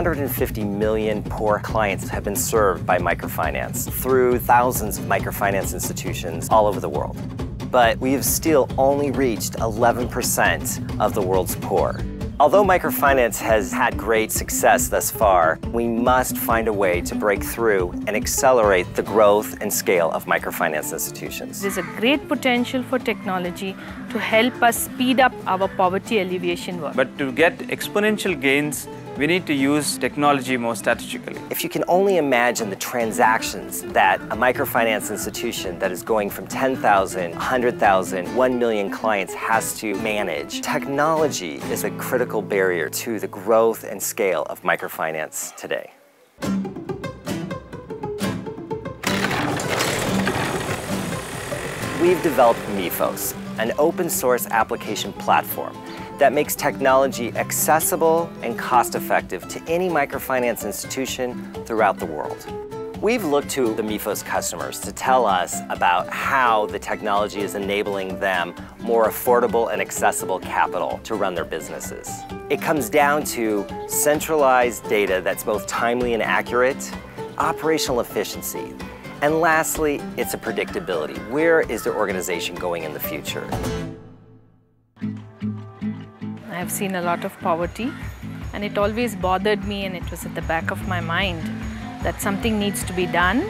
150 million poor clients have been served by microfinance through thousands of microfinance institutions all over the world. But we have still only reached 11% of the world's poor. Although microfinance has had great success thus far, we must find a way to break through and accelerate the growth and scale of microfinance institutions. There's a great potential for technology to help us speed up our poverty alleviation work. But to get exponential gains, we need to use technology more strategically. If you can only imagine the transactions that a microfinance institution that is going from 10,000, 100,000, 1 million clients has to manage, technology is a critical barrier to the growth and scale of microfinance today. We've developed Mifos, an open source application platform that makes technology accessible and cost effective to any microfinance institution throughout the world. We've looked to the Mifos customers to tell us about how the technology is enabling them more affordable and accessible capital to run their businesses. It comes down to centralized data that's both timely and accurate, operational efficiency, and lastly, it's a predictability. Where is their organization going in the future? I've seen a lot of poverty and it always bothered me and it was at the back of my mind that something needs to be done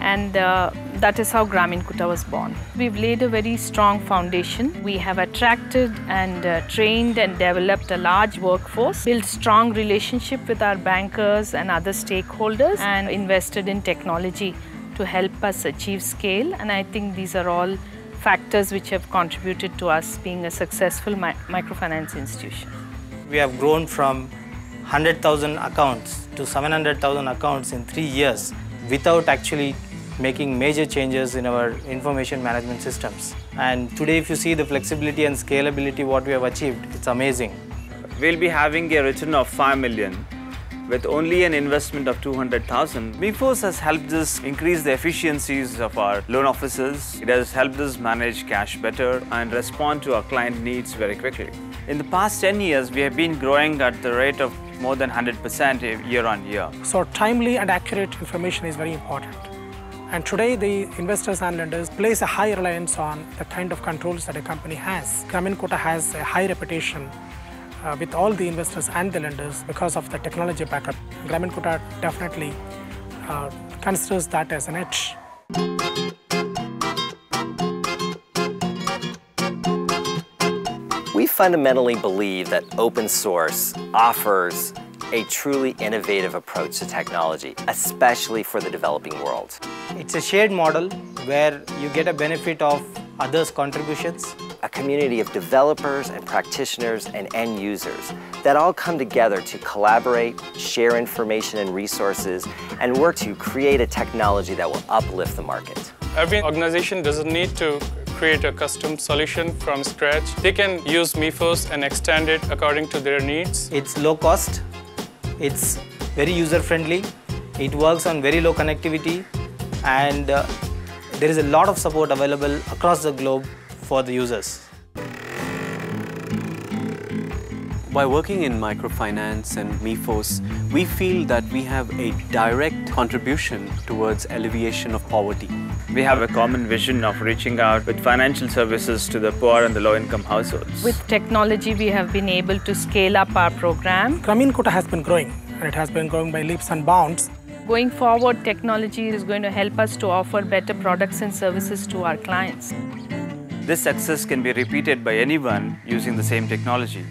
and uh, that is how Grameen Koota was born. We've laid a very strong foundation. We have attracted and uh, trained and developed a large workforce, built strong relationship with our bankers and other stakeholders and invested in technology to help us achieve scale and I think these are all factors which have contributed to us being a successful mi microfinance institution. We have grown from 100,000 accounts to 700,000 accounts in three years without actually making major changes in our information management systems. And today if you see the flexibility and scalability what we have achieved, it's amazing. We'll be having a return of 5 million with only an investment of 200,000, Mifos has helped us increase the efficiencies of our loan officers. It has helped us manage cash better and respond to our client needs very quickly. In the past 10 years, we have been growing at the rate of more than 100% year on year. So timely and accurate information is very important. And today the investors and lenders place a high reliance on the kind of controls that a company has. Grameen Koota has a high reputation uh, with all the investors and the lenders because of the technology backup. Grameen Koota definitely uh, considers that as an edge. We fundamentally believe that open source offers a truly innovative approach to technology, especially for the developing world. It's a shared model where you get a benefit of others' contributions a community of developers and practitioners and end users that all come together to collaborate, share information and resources, and work to create a technology that will uplift the market. Every organization doesn't need to create a custom solution from scratch. They can use Mifos and extend it according to their needs. It's low cost, it's very user-friendly, it works on very low connectivity, and uh, there is a lot of support available across the globe for the users. By working in microfinance and MIFOS, we feel that we have a direct contribution towards alleviation of poverty. We have a common vision of reaching out with financial services to the poor and the low-income households. With technology, we have been able to scale up our program. Grameen Koota has been growing, and it has been growing by leaps and bounds. Going forward, technology is going to help us to offer better products and services to our clients. This success can be repeated by anyone using the same technology.